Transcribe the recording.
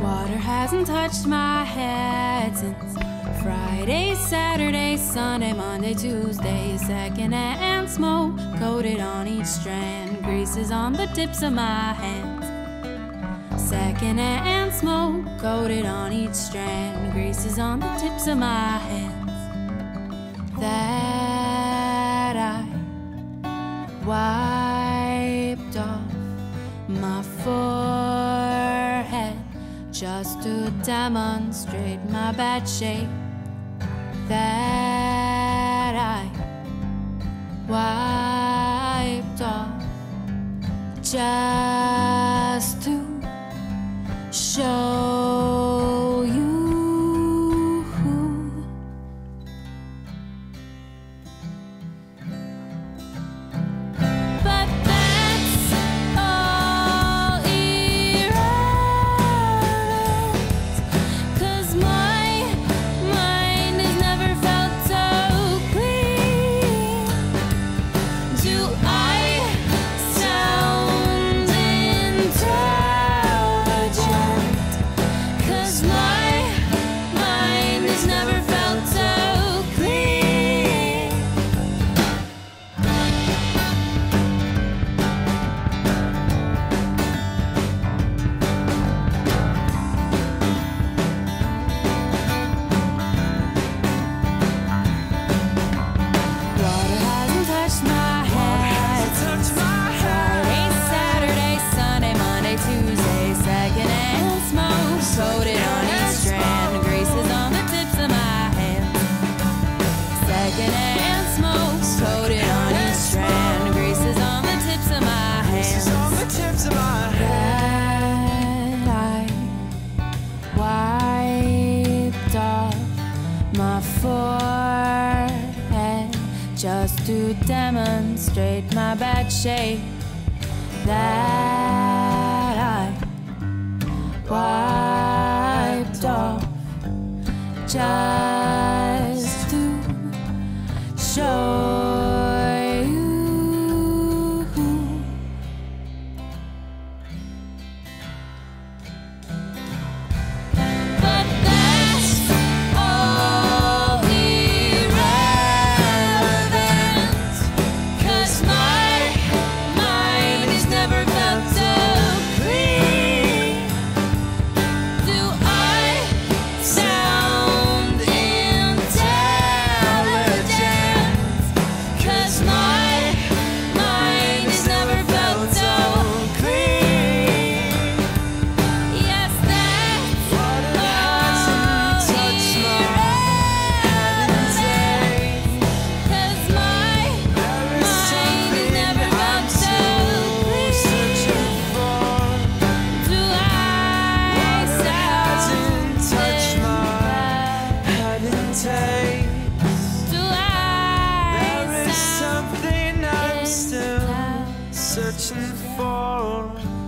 Water hasn't touched my head since Friday, Saturday, Sunday, Monday, Tuesday. Second hand smoke coated on each strand. Greases on the tips of my hands. Second hand smoke coated on each strand. Greases on the tips of my hands. That I. Why? just to demonstrate my bad shape that I wiped off. Just to demonstrate my bad shape that I wiped off. Just searching for